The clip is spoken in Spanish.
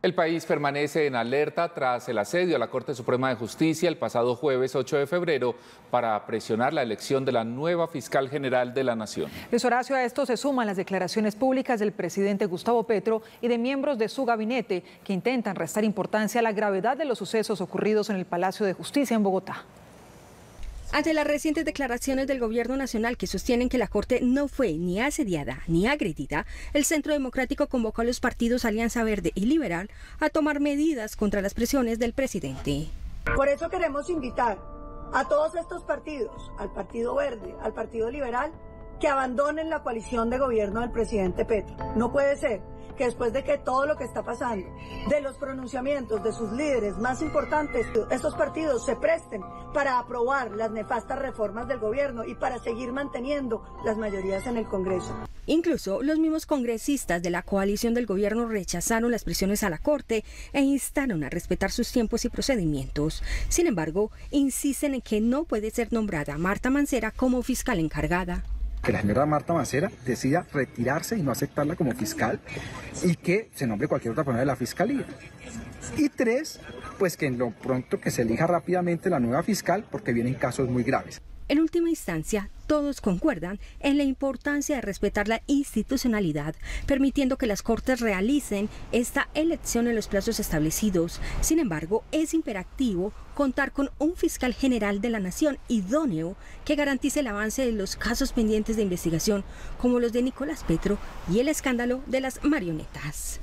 El país permanece en alerta tras el asedio a la Corte Suprema de Justicia el pasado jueves 8 de febrero para presionar la elección de la nueva fiscal general de la Nación. Luis Horacio, a esto se suman las declaraciones públicas del presidente Gustavo Petro y de miembros de su gabinete que intentan restar importancia a la gravedad de los sucesos ocurridos en el Palacio de Justicia en Bogotá. Ante las recientes declaraciones del Gobierno Nacional que sostienen que la Corte no fue ni asediada ni agredida, el Centro Democrático convocó a los partidos Alianza Verde y Liberal a tomar medidas contra las presiones del presidente. Por eso queremos invitar a todos estos partidos, al Partido Verde, al Partido Liberal, que abandonen la coalición de gobierno del presidente Petro. No puede ser que después de que todo lo que está pasando, de los pronunciamientos de sus líderes más importantes, estos partidos se presten para aprobar las nefastas reformas del gobierno y para seguir manteniendo las mayorías en el Congreso. Incluso los mismos congresistas de la coalición del gobierno rechazaron las presiones a la Corte e instaron a respetar sus tiempos y procedimientos. Sin embargo, insisten en que no puede ser nombrada Marta Mancera como fiscal encargada que la señora Marta Mancera decida retirarse y no aceptarla como fiscal y que se nombre cualquier otra persona de la fiscalía. Y tres, pues que en lo pronto que se elija rápidamente la nueva fiscal porque vienen casos muy graves. En última instancia, todos concuerdan en la importancia de respetar la institucionalidad, permitiendo que las Cortes realicen esta elección en los plazos establecidos. Sin embargo, es imperativo contar con un fiscal general de la Nación idóneo que garantice el avance de los casos pendientes de investigación, como los de Nicolás Petro y el escándalo de las marionetas.